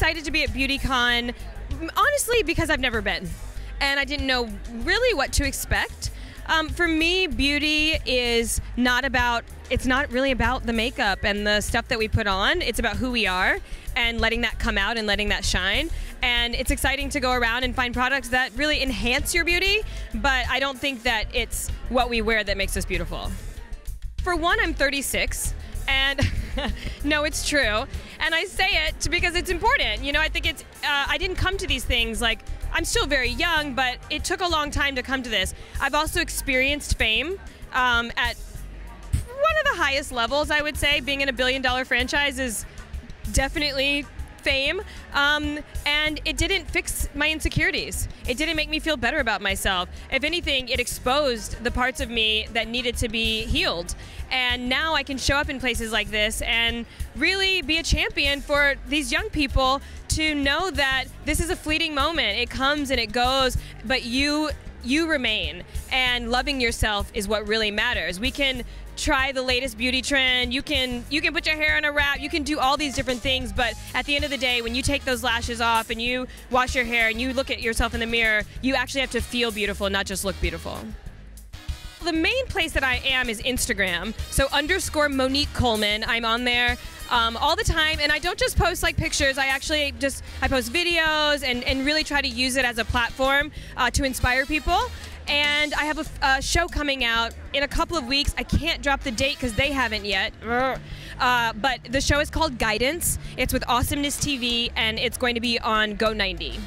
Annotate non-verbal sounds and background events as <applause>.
excited to be at BeautyCon, honestly, because I've never been. And I didn't know really what to expect. Um, for me, beauty is not about, it's not really about the makeup and the stuff that we put on. It's about who we are and letting that come out and letting that shine. And it's exciting to go around and find products that really enhance your beauty, but I don't think that it's what we wear that makes us beautiful. For one, I'm 36, and <laughs> <laughs> no, it's true. And I say it because it's important. You know, I think it's, uh, I didn't come to these things like, I'm still very young, but it took a long time to come to this. I've also experienced fame um, at one of the highest levels, I would say. Being in a billion dollar franchise is definitely fame, um, and it didn't fix my insecurities. It didn't make me feel better about myself. If anything, it exposed the parts of me that needed to be healed. And now I can show up in places like this and really be a champion for these young people to know that this is a fleeting moment. It comes and it goes, but you you remain and loving yourself is what really matters. We can try the latest beauty trend. You can you can put your hair in a wrap. You can do all these different things, but at the end of the day, when you take those lashes off and you wash your hair and you look at yourself in the mirror, you actually have to feel beautiful, not just look beautiful. The main place that I am is Instagram. So underscore Monique Coleman. I'm on there um, all the time, and I don't just post like pictures. I actually just I post videos and, and really try to use it as a platform uh, to inspire people and I have a, a, show coming out in a couple of weeks. I can't drop the date because they haven't yet. Uh, but the show is called Guidance. It's with Awesomeness TV, and it's going to be on go90.